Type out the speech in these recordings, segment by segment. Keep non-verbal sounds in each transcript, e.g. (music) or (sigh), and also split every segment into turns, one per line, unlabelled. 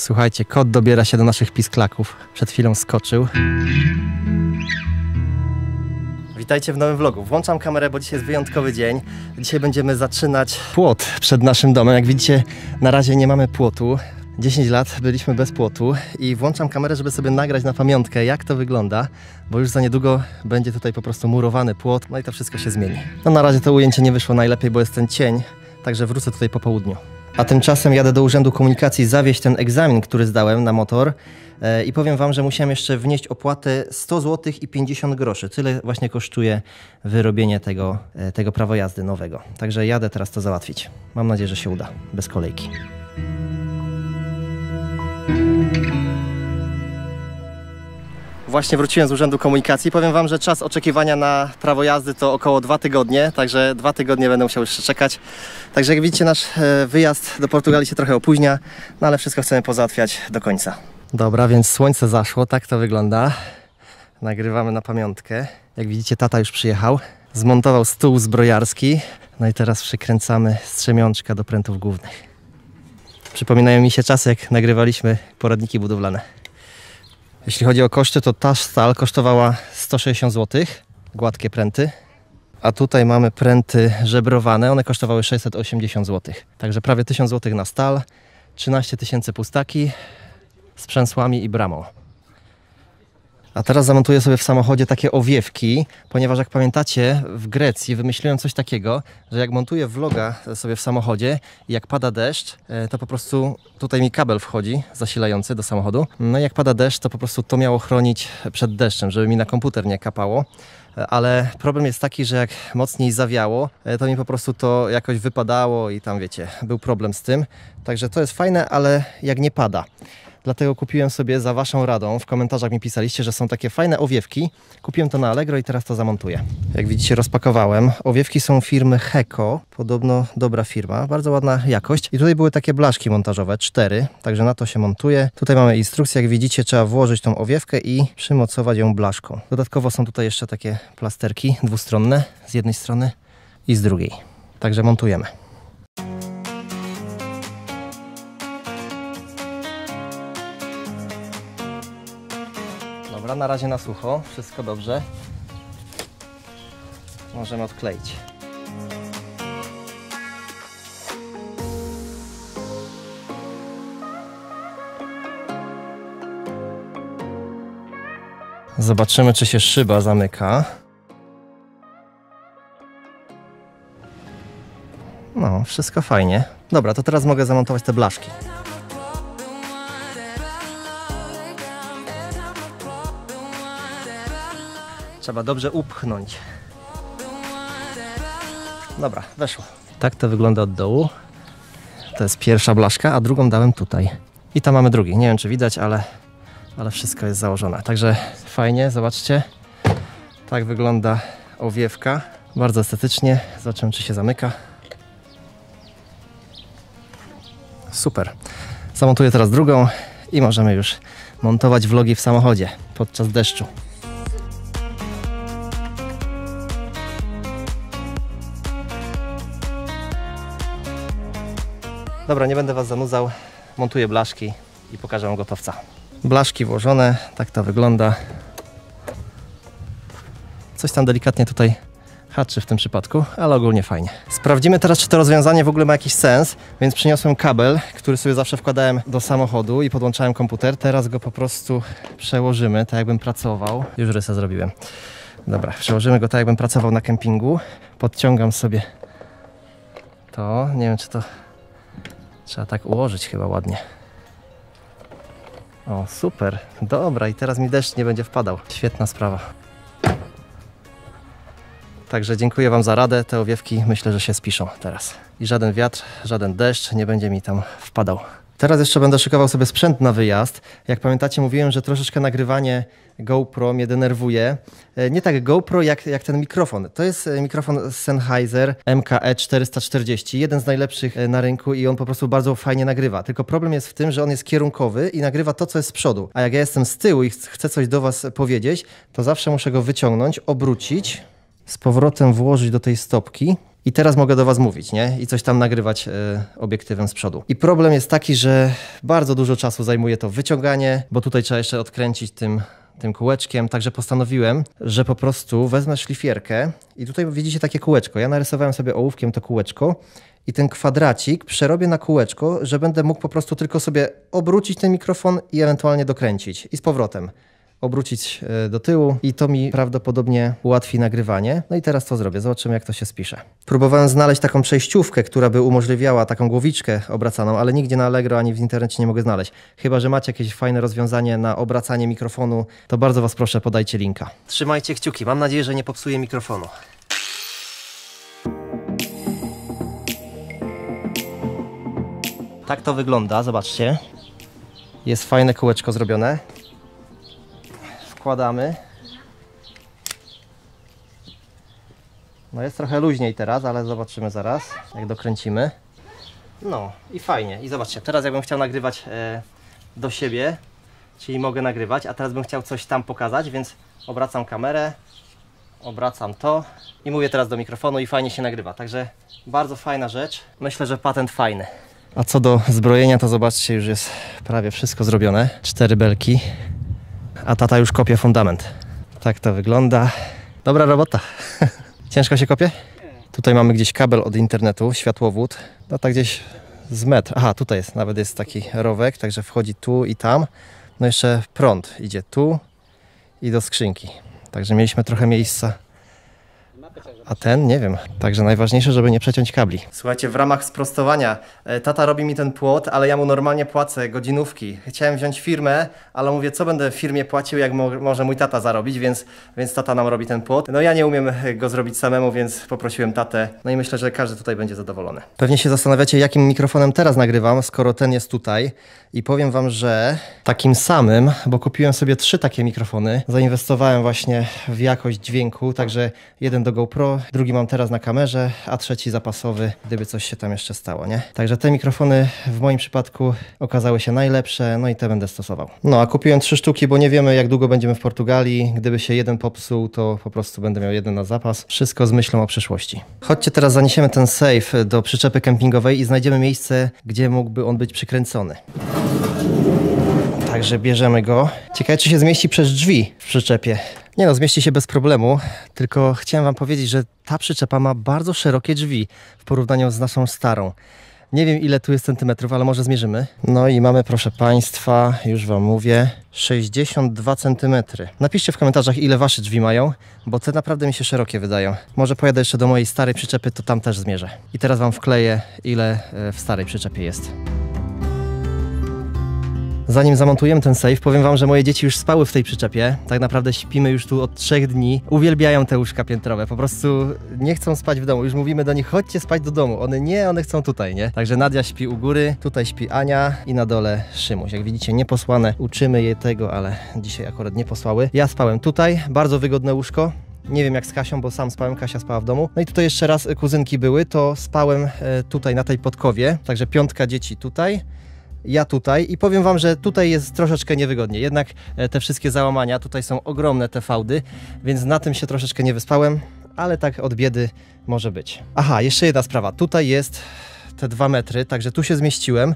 Słuchajcie, kot dobiera się do naszych pisklaków. Przed chwilą skoczył. Witajcie w nowym vlogu. Włączam kamerę, bo dzisiaj jest wyjątkowy dzień. Dzisiaj będziemy zaczynać płot przed naszym domem. Jak widzicie, na razie nie mamy płotu. 10 lat byliśmy bez płotu i włączam kamerę, żeby sobie nagrać na pamiątkę, jak to wygląda, bo już za niedługo będzie tutaj po prostu murowany płot, no i to wszystko się zmieni. No na razie to ujęcie nie wyszło najlepiej, bo jest ten cień, także wrócę tutaj po południu. A tymczasem jadę do Urzędu Komunikacji zawieźć ten egzamin, który zdałem na motor e, i powiem Wam, że musiałem jeszcze wnieść opłatę 100 zł i 50 groszy. Tyle właśnie kosztuje wyrobienie tego, e, tego prawa jazdy nowego. Także jadę teraz to załatwić. Mam nadzieję, że się uda, bez kolejki. Właśnie wróciłem z Urzędu Komunikacji. Powiem Wam, że czas oczekiwania na prawo jazdy to około dwa tygodnie, także dwa tygodnie będę musiał jeszcze czekać. Także jak widzicie, nasz e, wyjazd do Portugalii się trochę opóźnia, no ale wszystko chcemy pozałatwiać do końca. Dobra, więc słońce zaszło, tak to wygląda. Nagrywamy na pamiątkę. Jak widzicie, tata już przyjechał. Zmontował stół zbrojarski. No i teraz przykręcamy strzemiączka do prętów głównych. Przypominają mi się czasy, jak nagrywaliśmy poradniki budowlane. Jeśli chodzi o koszty, to ta stal kosztowała 160 zł, gładkie pręty. A tutaj mamy pręty żebrowane, one kosztowały 680 zł. Także prawie 1000 zł na stal, 13 tysięcy pustaki z przęsłami i bramą. A teraz zamontuję sobie w samochodzie takie owiewki, ponieważ jak pamiętacie, w Grecji wymyśliłem coś takiego, że jak montuję vloga sobie w samochodzie i jak pada deszcz, e, to po prostu tutaj mi kabel wchodzi zasilający do samochodu. No i jak pada deszcz, to po prostu to miało chronić przed deszczem, żeby mi na komputer nie kapało. E, Ale problem jest taki, że jak mocniej zawiało, e, to mi po prostu to jakoś wypadało i tam wiecie, był problem z tym. Także to jest fajne, ale jak nie pada. Dlatego kupiłem sobie za Waszą radą, w komentarzach mi pisaliście, że są takie fajne owiewki. Kupiłem to na Allegro i teraz to zamontuję. Jak widzicie rozpakowałem. Owiewki są firmy Heko, podobno dobra firma, bardzo ładna jakość. I tutaj były takie blaszki montażowe, cztery, także na to się montuje. Tutaj mamy instrukcję, jak widzicie trzeba włożyć tą owiewkę i przymocować ją blaszką. Dodatkowo są tutaj jeszcze takie plasterki dwustronne z jednej strony i z drugiej. Także montujemy. Dobra, na razie na sucho, wszystko dobrze. Możemy odkleić. Zobaczymy, czy się szyba zamyka. No, wszystko fajnie. Dobra, to teraz mogę zamontować te blaszki. Trzeba dobrze upchnąć. Dobra, weszło. Tak to wygląda od dołu. To jest pierwsza blaszka, a drugą dałem tutaj. I tam mamy drugi. Nie wiem, czy widać, ale, ale wszystko jest założone. Także fajnie, zobaczcie. Tak wygląda owiewka. Bardzo estetycznie. Zobaczymy, czy się zamyka. Super. Zamontuję teraz drugą i możemy już montować vlogi w samochodzie podczas deszczu. Dobra, nie będę Was zanudzał. Montuję blaszki i pokażę Wam gotowca. Blaszki włożone, tak to wygląda. Coś tam delikatnie tutaj haczy w tym przypadku, ale ogólnie fajnie. Sprawdzimy teraz, czy to rozwiązanie w ogóle ma jakiś sens, więc przyniosłem kabel, który sobie zawsze wkładałem do samochodu i podłączałem komputer. Teraz go po prostu przełożymy, tak jakbym pracował. Już rysę zrobiłem. Dobra, przełożymy go tak, jakbym pracował na kempingu. Podciągam sobie to. Nie wiem, czy to Trzeba tak ułożyć chyba ładnie. O, super. Dobra, i teraz mi deszcz nie będzie wpadał. Świetna sprawa. Także dziękuję Wam za radę. Te owiewki myślę, że się spiszą teraz. I żaden wiatr, żaden deszcz nie będzie mi tam wpadał. Teraz jeszcze będę szykował sobie sprzęt na wyjazd. Jak pamiętacie, mówiłem, że troszeczkę nagrywanie GoPro mnie denerwuje. E, Nie tak GoPro, jak, jak ten mikrofon. To jest e, mikrofon Sennheiser MKE 440, jeden z najlepszych e, na rynku i on po prostu bardzo fajnie nagrywa. Tylko problem jest w tym, że on jest kierunkowy i nagrywa to, co jest z przodu. A jak ja jestem z tyłu i ch- chcę coś do Was powiedzieć, to zawsze muszę go wyciągnąć, obrócić, z powrotem włożyć do tej stopki i teraz mogę do Was mówić, nie? I coś tam nagrywać e, obiektywem z przodu. I problem jest taki, że bardzo dużo czasu zajmuje to wyciąganie, bo tutaj trzeba jeszcze odkręcić tym tym kółeczkiem, także postanowiłem, że po prostu wezmę szlifierkę i tutaj widzicie takie kółeczko. Ja narysowałem sobie ołówkiem to kółeczko i ten kwadracik przerobię na kółeczko, że będę mógł po prostu tylko sobie obrócić ten mikrofon i ewentualnie dokręcić i z powrotem obrócić e, do tyłu i to mi prawdopodobnie ułatwi nagrywanie. No i teraz to zrobię, zobaczymy jak to się spisze. Próbowałem znaleźć taką przejściówkę, która by umożliwiała taką głowiczkę obracaną, ale nigdzie na Allegro ani w internecie nie mogę znaleźć. Chyba, że macie jakieś fajne rozwiązanie na obracanie mikrofonu, to bardzo Was proszę podajcie linka. Trzymajcie kciuki, mam nadzieję, że nie popsuję mikrofonu. Tak to wygląda, zobaczcie. Jest fajne kółeczko zrobione wkładamy. No jest trochę luźniej teraz, ale zobaczymy zaraz, jak dokręcimy. No i fajnie. I zobaczcie, teraz jakbym chciał nagrywać e, do siebie, czyli mogę nagrywać, a teraz bym chciał coś tam pokazać, więc obracam kamerę, obracam to i mówię teraz do mikrofonu i fajnie się nagrywa. Także bardzo fajna rzecz. Myślę, że patent fajny. A co do zbrojenia, to zobaczcie, już jest prawie wszystko zrobione. Cztery belki a tata już kopie fundament. Tak to wygląda. Dobra robota. (laughs) Ciężko się kopie? Tutaj mamy gdzieś kabel od internetu, światłowód. No tak gdzieś z metr. Aha, tutaj jest, nawet jest taki rowek, także wchodzi tu i tam. No jeszcze prąd idzie tu i do skrzynki. Także mieliśmy trochę miejsca a ten nie wiem. Także najważniejsze, żeby nie przeciąć kabli. Słuchajcie, w ramach sprostowania, e, tata robi mi ten płot, ale ja mu normalnie płacę godzinówki. Chciałem wziąć firmę, ale mówię, co będę w firmie płacił, jak mo może mój tata zarobić, więc, więc tata nam robi ten płot. No ja nie umiem go zrobić samemu, więc poprosiłem tatę. No i myślę, że każdy tutaj będzie zadowolony. Pewnie się zastanawiacie, jakim mikrofonem teraz nagrywam, skoro ten jest tutaj. I powiem Wam, że takim samym, bo kupiłem sobie trzy takie mikrofony. Zainwestowałem właśnie w jakość dźwięku, także jeden do GoPro, drugi mam teraz na kamerze, a trzeci zapasowy, gdyby coś się tam jeszcze stało, nie? Także te mikrofony w moim przypadku okazały się najlepsze, no i te będę stosował. No a kupiłem trzy sztuki, bo nie wiemy jak długo będziemy w Portugalii. Gdyby się jeden popsuł, to po prostu będę miał jeden na zapas. Wszystko z myślą o przyszłości. Chodźcie teraz zaniesiemy ten safe do przyczepy kempingowej i znajdziemy miejsce, gdzie mógłby on być przykręcony. Także bierzemy go. Ciekawe, czy się zmieści przez drzwi w przyczepie. Nie no, zmieści się bez problemu, tylko chciałem Wam powiedzieć, że ta przyczepa ma bardzo szerokie drzwi w porównaniu z naszą starą. Nie wiem ile tu jest centymetrów, ale może zmierzymy. No i mamy, proszę Państwa, już Wam mówię, 62 centymetry. Napiszcie w komentarzach ile Wasze drzwi mają, bo te naprawdę mi się szerokie wydają. Może pojadę jeszcze do mojej starej przyczepy, to tam też zmierzę. I teraz Wam wkleję ile e, w starej przyczepie jest. Zanim zamontujemy ten safe, powiem Wam, że moje dzieci już spały w tej przyczepie. Tak naprawdę śpimy już tu od trzech dni. Uwielbiają te łóżka piętrowe. Po prostu nie chcą spać w domu. Już mówimy do nich, chodźcie spać do domu. One nie, one chcą tutaj, nie? Także Nadia śpi u góry, tutaj śpi Ania i na dole Szymuś. Jak widzicie, nieposłane. Uczymy je tego, ale dzisiaj akurat nie posłały. Ja spałem tutaj. Bardzo wygodne łóżko. Nie wiem jak z Kasią, bo sam spałem, Kasia spała w domu. No i tutaj jeszcze raz kuzynki były, to spałem e, tutaj na tej podkowie, także piątka dzieci tutaj ja tutaj i powiem Wam, że tutaj jest troszeczkę niewygodnie. Jednak e, te wszystkie załamania, tutaj są ogromne te fałdy, więc na tym się troszeczkę nie wyspałem, ale tak od biedy może być. Aha, jeszcze jedna sprawa. Tutaj jest te dwa metry, także tu się zmieściłem,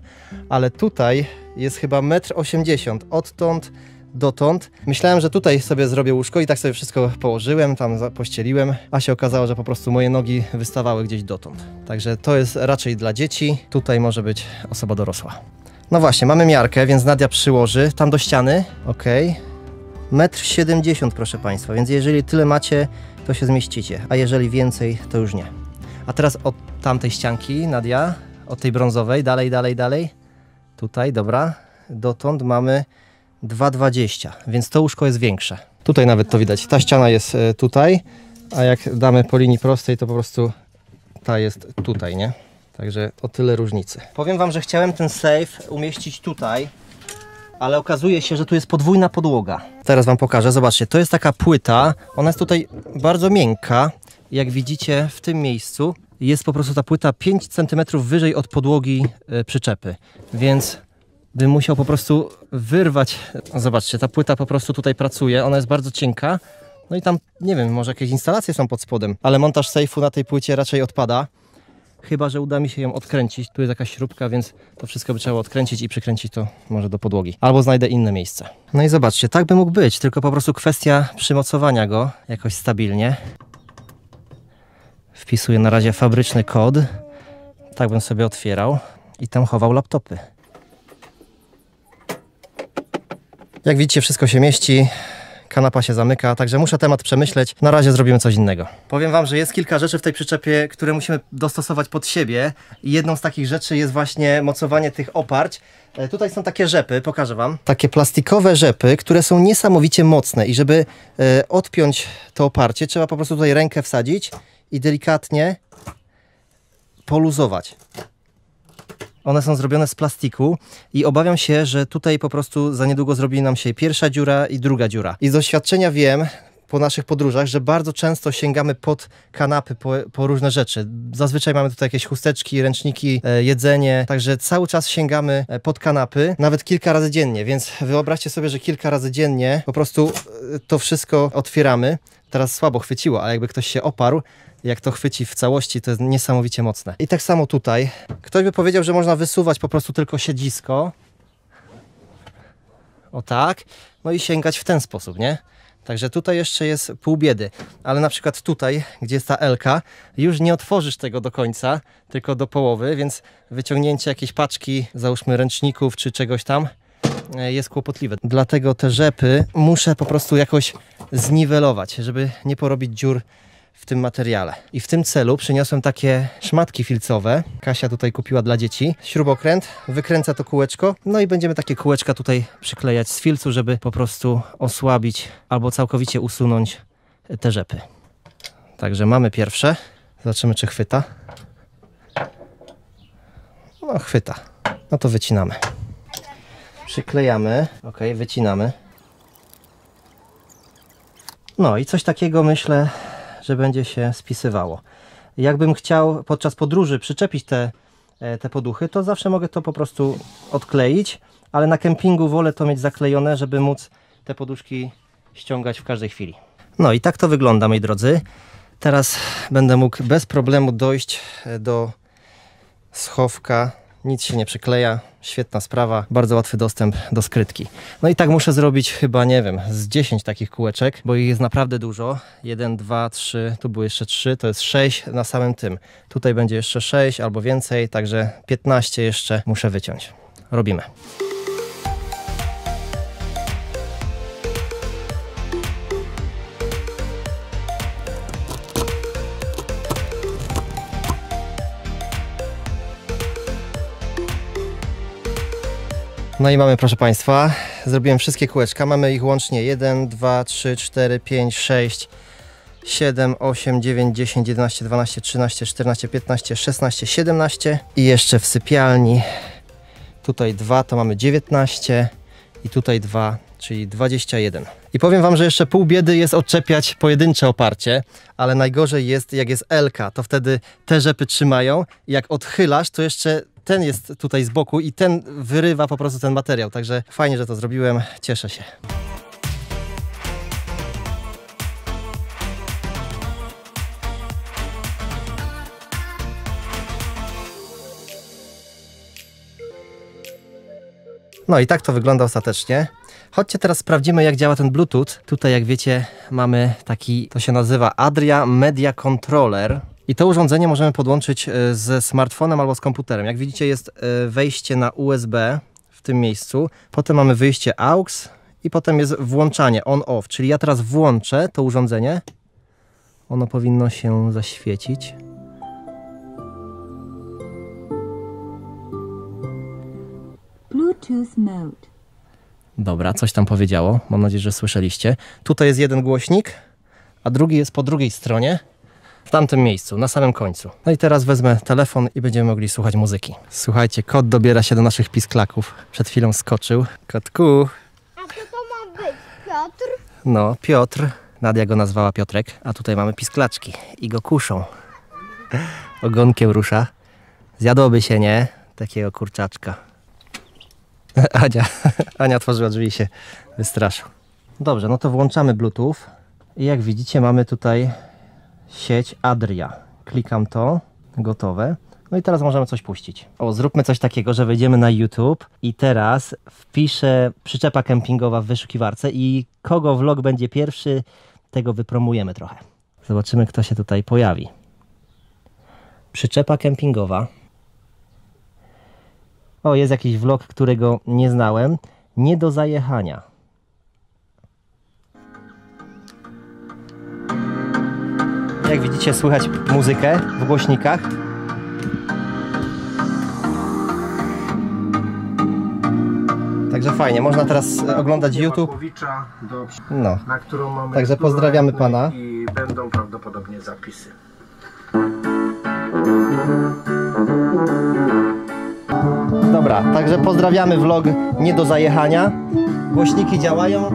ale tutaj jest chyba metr osiemdziesiąt. Odtąd dotąd. Myślałem, że tutaj sobie zrobię łóżko i tak sobie wszystko położyłem, tam pościeliłem, a się okazało, że po prostu moje nogi wystawały gdzieś dotąd. Także to jest raczej dla dzieci, tutaj może być osoba dorosła. No właśnie, mamy miarkę, więc Nadia przyłoży tam do ściany. Ok. Metr 70, proszę Państwa, więc jeżeli tyle macie, to się zmieścicie, a jeżeli więcej, to już nie. A teraz od tamtej ścianki, Nadia, od tej brązowej, dalej, dalej, dalej. Tutaj, dobra. Dotąd mamy 2,20, więc to łóżko jest większe. Tutaj nawet to widać. Ta ściana jest e, tutaj, a jak damy po linii prostej, to po prostu ta jest tutaj, nie? Także o tyle różnicy. Powiem Wam, że chciałem ten safe umieścić tutaj, ale okazuje się, że tu jest podwójna podłoga. Teraz Wam pokażę, zobaczcie, to jest taka płyta, ona jest tutaj bardzo miękka. Jak widzicie w tym miejscu jest po prostu ta płyta 5 cm wyżej od podłogi e, przyczepy, więc bym musiał po prostu wyrwać. Zobaczcie, ta płyta po prostu tutaj pracuje, ona jest bardzo cienka No i tam, nie wiem, może jakieś instalacje są pod spodem, ale montaż sejfu na tej płycie raczej odpada. Chyba, że uda mi się ją odkręcić. Tu jest jakaś śrubka, więc to wszystko by trzeba odkręcić i przykręcić to może do podłogi. Albo znajdę inne miejsce. No i zobaczcie, tak by mógł być, tylko po prostu kwestia przymocowania go jakoś stabilnie. Wpisuję na razie fabryczny kod. Tak bym sobie otwierał i tam chował laptopy. Jak widzicie, wszystko się mieści. Kanapa się zamyka, także muszę temat przemyśleć. Na razie zrobimy coś innego. Powiem Wam, że jest kilka rzeczy w tej przyczepie, które musimy dostosować pod siebie. I jedną z takich rzeczy jest właśnie mocowanie tych oparć. E, Tutaj są takie rzepy, pokażę Wam. Takie plastikowe rzepy, które są niesamowicie mocne i żeby e, odpiąć to oparcie, trzeba po prostu tutaj rękę wsadzić i delikatnie poluzować. One są zrobione z plastiku i obawiam się, że tutaj po prostu za niedługo zrobi nam się pierwsza dziura i druga dziura. I z doświadczenia wiem po naszych podróżach, że bardzo często sięgamy pod kanapy, po, po różne rzeczy. Zazwyczaj mamy tutaj jakieś chusteczki, ręczniki, e, jedzenie, także cały czas sięgamy e, pod kanapy, nawet kilka razy dziennie, więc wyobraźcie sobie, że kilka razy dziennie po prostu e, to wszystko otwieramy. Teraz słabo chwyciło, ale jakby ktoś się oparł, jak to chwyci w całości, to jest niesamowicie mocne. I tak samo tutaj. Ktoś by powiedział, że można wysuwać po prostu tylko siedzisko. O tak. No i sięgać w ten sposób, nie? Także tutaj jeszcze jest pół biedy, ale na przykład tutaj, gdzie jest ta Elka, już nie otworzysz tego do końca, tylko do połowy, więc wyciągnięcie jakiejś paczki, załóżmy ręczników czy czegoś tam, e, jest kłopotliwe. Dlatego te rzepy muszę po prostu jakoś zniwelować, żeby nie porobić dziur w tym materiale. I w tym celu przyniosłem takie szmatki filcowe. Kasia tutaj kupiła dla dzieci. Śrubokręt, wykręca to kółeczko. No i będziemy takie kółeczka tutaj przyklejać z filcu, żeby po prostu osłabić albo całkowicie usunąć te rzepy. Także mamy pierwsze. Zobaczymy, czy chwyta. No, chwyta. No to wycinamy. Przyklejamy. Ok, wycinamy. No i coś takiego myślę, że będzie się spisywało. Jakbym chciał podczas podróży przyczepić te, e, te poduchy, to zawsze mogę to po prostu odkleić, ale na kempingu wolę to mieć zaklejone, żeby móc te poduszki ściągać w każdej chwili. No i tak to wygląda, moi drodzy. Teraz będę mógł bez problemu dojść e, do schowka. Nic się nie przykleja. Świetna sprawa. Bardzo łatwy dostęp do skrytki. No i tak muszę zrobić chyba, nie wiem, z 10 takich kółeczek, bo ich jest naprawdę dużo. 1, 2, 3, tu było jeszcze 3, to jest 6 na samym tym. Tutaj będzie jeszcze 6 albo więcej, także 15 jeszcze muszę wyciąć. Robimy. No i mamy, proszę Państwa, zrobiłem wszystkie kółeczka. Mamy ich łącznie 1, 2, 3, 4, 5, 6, 7, 8, 9, 10, 11, 12, 13, 14, 15, 16, 17 i jeszcze w sypialni. Tutaj 2 to mamy 19 i tutaj 2, czyli 21. I powiem Wam, że jeszcze pół biedy jest odczepiać pojedyncze oparcie, ale najgorzej jest jak jest Elka, to wtedy te rzepy trzymają. I jak odchylasz, to jeszcze ten jest tutaj z boku i ten wyrywa po prostu ten materiał, także fajnie, że to zrobiłem, cieszę się. No i tak to wygląda ostatecznie. Chodźcie teraz sprawdzimy jak działa ten Bluetooth. Tutaj jak wiecie mamy taki, to się nazywa Adria Media Controller. I to urządzenie możemy podłączyć e, ze smartfonem albo z komputerem. Jak widzicie jest e, wejście na USB w tym miejscu. Potem mamy wyjście AUX i potem jest włączanie on-off. Czyli ja teraz włączę to urządzenie. Ono powinno się zaświecić.
Bluetooth mode.
Dobra, coś tam powiedziało. Mam nadzieję, że słyszeliście. Tutaj jest jeden głośnik, a drugi jest po drugiej stronie, w tamtym miejscu, na samym końcu. No i teraz wezmę telefon i będziemy mogli słuchać muzyki. Słuchajcie, kot dobiera się do naszych pisklaków. Przed chwilą skoczył. Kotku.
A kto to ma być? Piotr?
No, Piotr. Nadia go nazwała Piotrek, a tutaj mamy pisklaczki i go kuszą. (laughs) Ogonkiem rusza. Zjadłoby się, nie? Takiego kurczaczka. (laughs) Ania, (laughs) Ania otworzyła drzwi i się wystraszył. Dobrze, no to włączamy Bluetooth. I jak widzicie mamy tutaj sieć Adria. Klikam to, gotowe. No i teraz możemy coś puścić. O, zróbmy coś takiego, że wejdziemy na YouTube i teraz wpiszę przyczepa kempingowa w wyszukiwarce i kogo vlog będzie pierwszy, tego wypromujemy trochę. Zobaczymy, kto się tutaj pojawi. Przyczepa kempingowa. O, jest jakiś vlog, którego nie znałem. Nie do zajechania. Jak widzicie, słychać muzykę w głośnikach. Także fajnie, można teraz e, oglądać YouTube. No. Także pozdrawiamy pana.
I będą prawdopodobnie zapisy.
Dobra, także pozdrawiamy vlog nie do zajechania. Głośniki działają.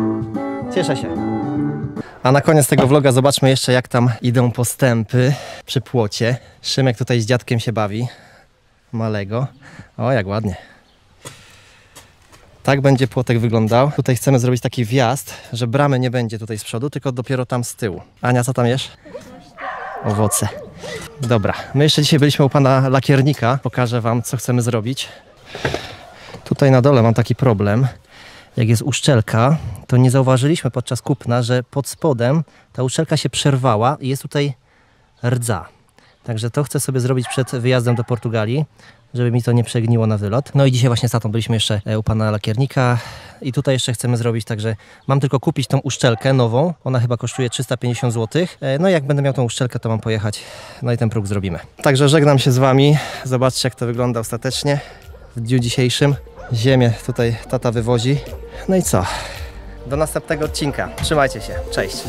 Cieszę się. A na koniec tego vloga zobaczmy jeszcze jak tam idą postępy przy płocie. Szymek tutaj z dziadkiem się bawi. Malego. O, jak ładnie. Tak będzie płotek wyglądał. Tutaj chcemy zrobić taki wjazd, że bramy nie będzie tutaj z przodu, tylko dopiero tam z tyłu. Ania, co tam jesz? Owoce. Dobra, my jeszcze dzisiaj byliśmy u pana lakiernika. Pokażę wam, co chcemy zrobić. Tutaj na dole mam taki problem. Jak jest uszczelka, to nie zauważyliśmy podczas kupna, że pod spodem ta uszczelka się przerwała i jest tutaj rdza. Także to chcę sobie zrobić przed wyjazdem do Portugalii, żeby mi to nie przegniło na wylot. No i dzisiaj właśnie z tatą byliśmy jeszcze e, u pana lakiernika i tutaj jeszcze chcemy zrobić, także mam tylko kupić tą uszczelkę nową. Ona chyba kosztuje 350 zł. E, No i jak będę miał tą uszczelkę, to mam pojechać, no i ten próg zrobimy. Także żegnam się z wami. Zobaczcie jak to wygląda ostatecznie w dniu dzisiejszym. Ziemię tutaj tata wywozi. No i co? Do następnego odcinka. Trzymajcie się. Cześć.